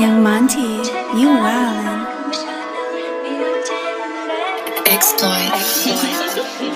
Young Monty, you wildin'. Exploit.